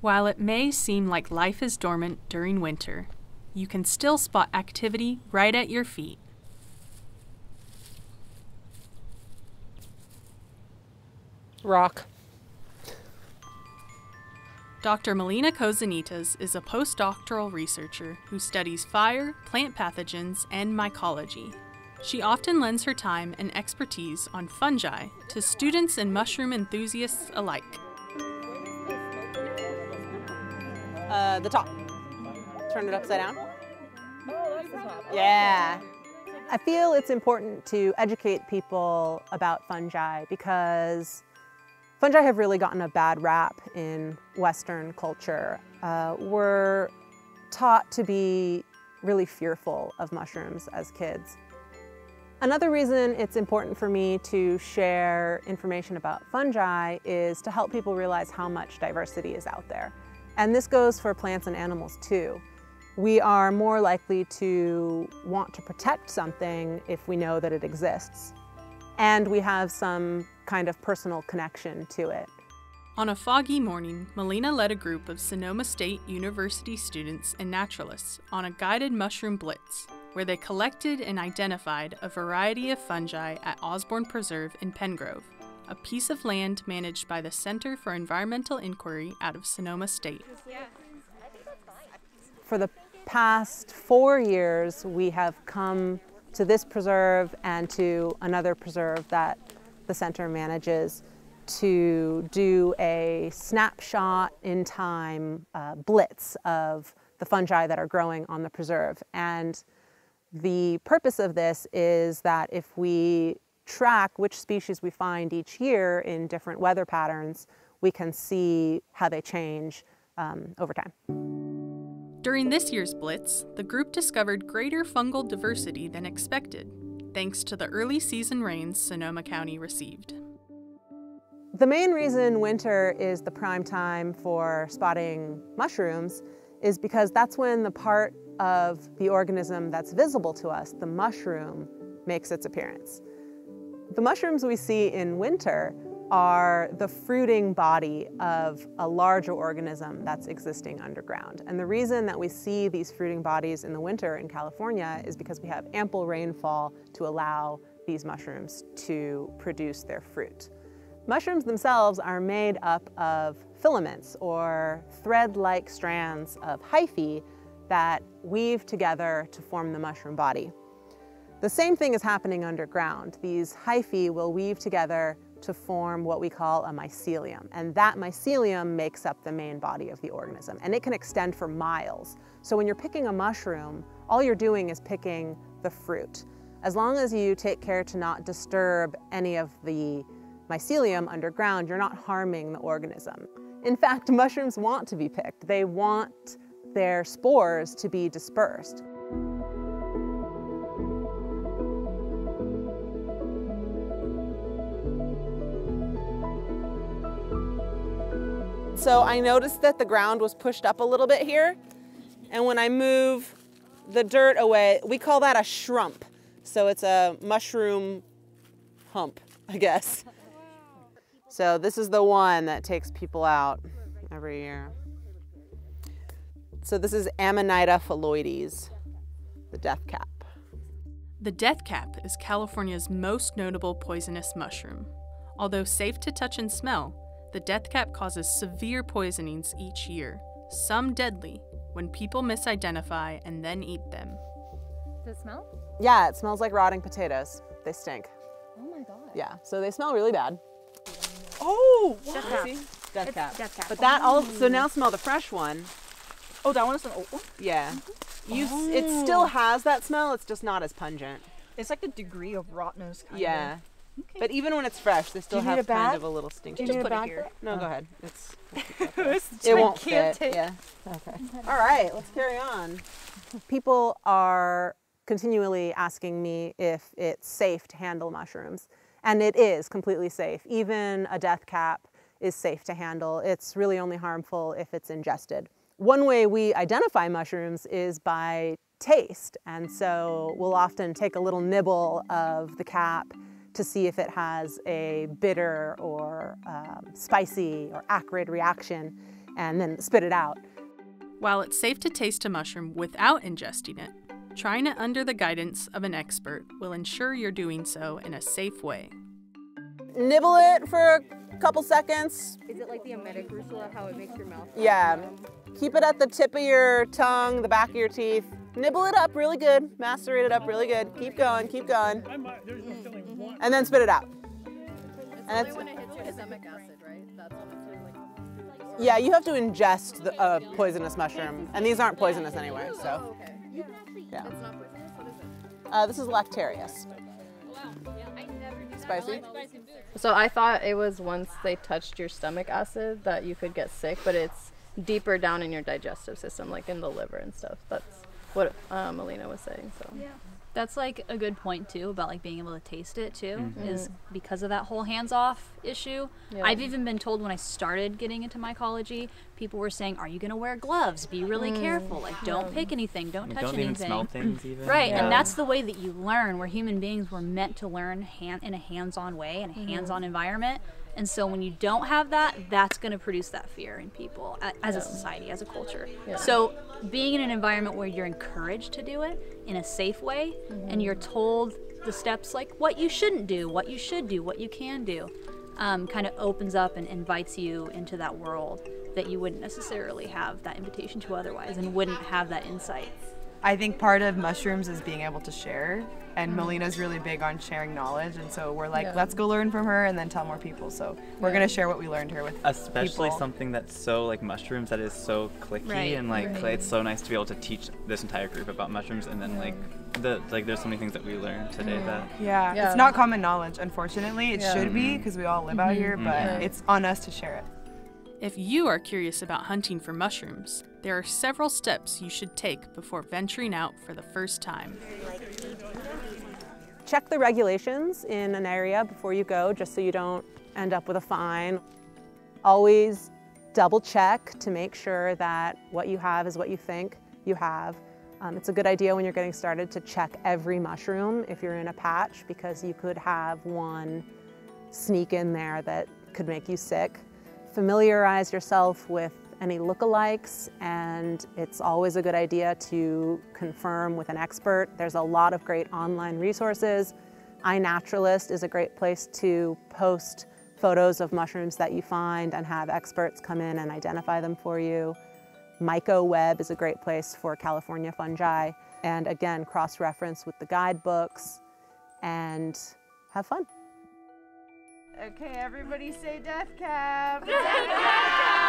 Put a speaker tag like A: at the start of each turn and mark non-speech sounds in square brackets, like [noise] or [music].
A: While it may seem like life is dormant during winter, you can still spot activity right at your feet.
B: Rock.
A: Dr. Melina Kozanitas is a postdoctoral researcher who studies fire, plant pathogens, and mycology. She often lends her time and expertise on fungi to students and mushroom enthusiasts alike.
B: Uh, the top. Turn it upside down. Yeah. I feel it's important to educate people about fungi because fungi have really gotten a bad rap in Western culture. Uh, we're taught to be really fearful of mushrooms as kids. Another reason it's important for me to share information about fungi is to help people realize how much diversity is out there. And this goes for plants and animals too. We are more likely to want to protect something if we know that it exists. And we have some kind of personal connection to it.
A: On a foggy morning, Melina led a group of Sonoma State University students and naturalists on a guided mushroom blitz, where they collected and identified a variety of fungi at Osborn Preserve in Penngrove, a piece of land managed by the Center for Environmental Inquiry out of Sonoma State.
B: For the past four years, we have come to this preserve and to another preserve that the center manages to do a snapshot in time uh, blitz of the fungi that are growing on the preserve. And the purpose of this is that if we track which species we find each year in different weather patterns, we can see how they change um, over time.
A: During this year's Blitz, the group discovered greater fungal diversity than expected, thanks to the early season rains Sonoma County received.
B: The main reason winter is the prime time for spotting mushrooms is because that's when the part of the organism that's visible to us, the mushroom, makes its appearance. The mushrooms we see in winter are the fruiting body of a larger organism that's existing underground. And the reason that we see these fruiting bodies in the winter in California is because we have ample rainfall to allow these mushrooms to produce their fruit. Mushrooms themselves are made up of filaments or thread-like strands of hyphae that weave together to form the mushroom body. The same thing is happening underground. These hyphae will weave together to form what we call a mycelium. And that mycelium makes up the main body of the organism. And it can extend for miles. So when you're picking a mushroom, all you're doing is picking the fruit. As long as you take care to not disturb any of the mycelium underground, you're not harming the organism. In fact, [laughs] mushrooms want to be picked. They want their spores to be dispersed. So I noticed that the ground was pushed up a little bit here. And when I move the dirt away, we call that a shrump. So it's a mushroom hump, I guess. So this is the one that takes people out every year. So this is Amanita phalloides, the death cap.
A: The death cap is California's most notable poisonous mushroom. Although safe to touch and smell, the death cap causes severe poisonings each year, some deadly, when people misidentify and then eat them.
C: Does it smell?
B: Yeah, it smells like rotting potatoes. They stink.
C: Oh my god.
B: Yeah, so they smell really bad.
C: Oh! Death cap.
B: Death
C: It's
B: cap.
C: death cap.
B: But that all, so now oh. smell the fresh one.
C: Oh, that one is an old one?
B: Yeah. Mm-hmm. You, s It oh. still has that smell, it's just not as pungent.
C: It's like the degree of rottenness kind
B: Yeah.
C: of. Okay.
B: But even when it's fresh, they still have
C: a
B: kind of a little stink.
C: Do you
B: to
C: need
B: it.
C: a bag?
B: No,
C: Oh.
B: go ahead. It's, [laughs]
C: It's-
B: it won't
C: can't
B: fit.
C: take-
B: Yeah. Okay. [laughs] All right, let's carry on. People are continually asking me if it's safe to handle mushrooms, and it is completely safe. Even a death cap is safe to handle. It's really only harmful if it's ingested. One way we identify mushrooms is by taste, and so we'll often take a little nibble of the cap to see if it has a bitter or um, spicy or acrid reaction. and then spit it out.
A: While it's safe to taste a mushroom without ingesting it, trying it under the guidance of an expert will ensure you're doing so in a safe way.
B: Nibble it for a couple seconds.
D: Is it like the emetic Russula, how it makes your mouth?
B: Yeah. Keep it at the tip of your tongue, the back of your teeth. Nibble it up really good. Macerate it up really good. Keep going, keep going. And then spit it out. And it's,
D: when it hits your stomach acid, right? That's when it's like.
B: yeah, you have to ingest the uh, poisonous mushroom. And these aren't poisonous anyway, so.
D: Okay.
B: Yeah.
D: It's not poisonous? What is it?
B: Uh, this is Lactarius. Spicy?
E: So I thought it was once they touched your stomach acid that you could get sick, but it's deeper down in your digestive system, like in the liver and stuff. That's what uh, Melina was saying. So
F: That's like a good point too about like being able to taste it too
B: Mm-hmm.
F: is because of that whole hands off issue.
E: Yeah.
F: I've even been told when I started getting into mycology, people were saying, "Are you going to wear gloves? Be really careful. Like don't pick anything, don't
G: You
F: touch
G: don't
F: anything."
G: even smell things even.
F: Right,
E: Yeah.
F: and that's the way that you learn. Where human beings were meant to learn hand in a hands-on way in a
E: Mm-hmm.
F: hands-on environment. And so when you don't have that, that's going to produce that fear in people as a society, as a culture. So being in an environment where you're encouraged to do it in a safe way,
E: Mm-hmm.
F: and you're told the steps like what you shouldn't do, what you should do, what you can do, um, kind of opens up and invites you into that world that you wouldn't necessarily have that invitation to otherwise, and wouldn't have that insight.
H: I think part of mushrooms is being able to share, and mm-hmm. Melina's really big on sharing knowledge, and so we're like,
E: Yeah.
H: let's go learn from her and then tell more people. So we're gonna share what we learned here with
G: Especially
H: people.
G: something that's so like mushrooms that is so clicky
F: Right,
G: and like it's so nice to be able to teach this entire group about mushrooms and then like the like there's so many things that we learned today mm-hmm. that
H: Yeah,
E: Yeah.
H: it's not common knowledge, unfortunately. It
E: Yeah.
H: should be mm-hmm. because we all live out here, but
E: Right.
H: it's on us to share it.
A: If you are curious about hunting for mushrooms, there are several steps you should take before venturing out for the first time.
B: Check the regulations in an area before you go, just so you don't end up with a fine. Always double check to make sure that what you have is what you think you have. Um, it's a good idea when you're getting started to check every mushroom if you're in a patch because you could have one sneak in there that could make you sick. Familiarize yourself with any lookalikes and it's always a good idea to confirm with an expert. There's a lot of great online resources. iNaturalist is a great place to post photos of mushrooms that you find and have experts come in and identify them for you. MycoWeb is a great place for California fungi. And again, cross-reference with the guidebooks and have fun.
H: Okay, everybody say death cab. Death cab!